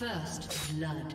First blood.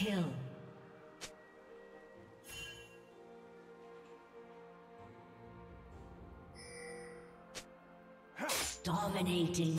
Kill. Dominating.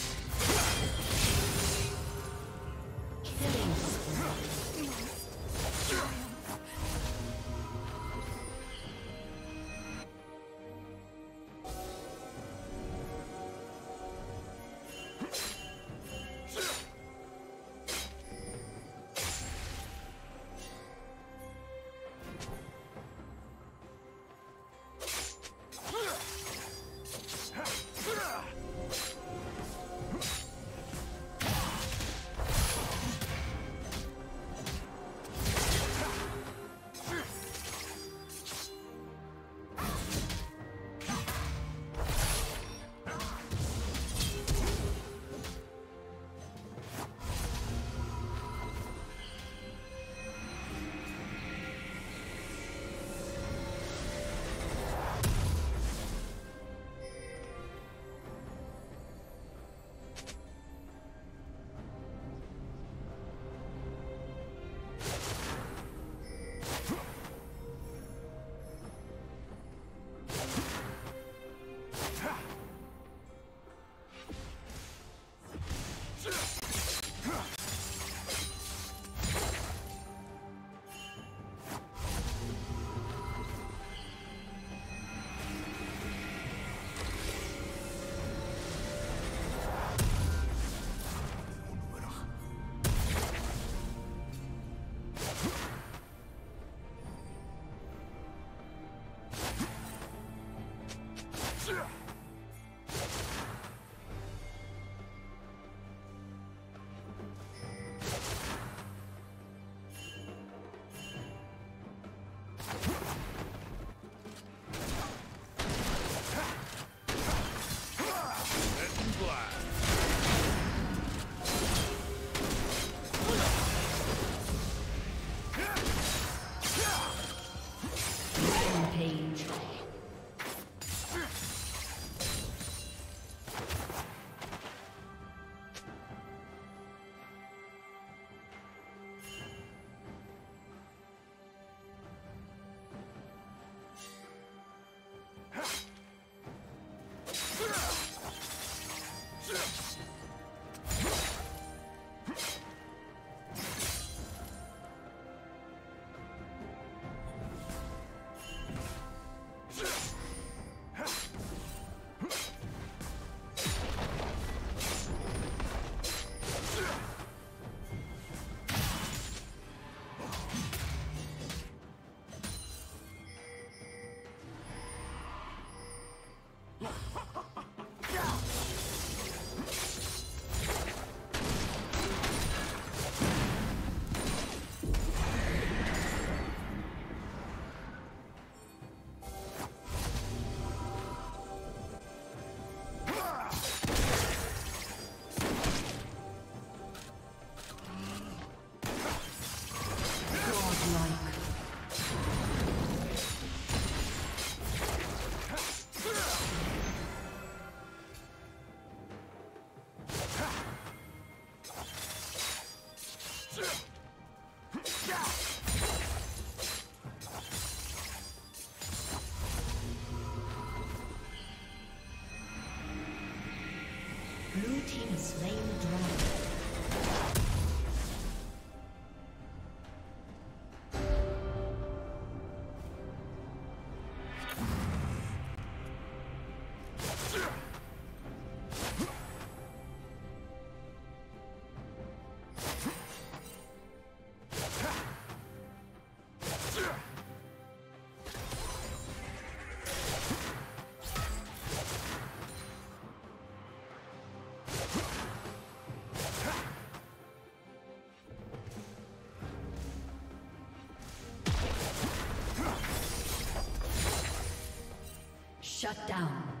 Yeah. Shut down.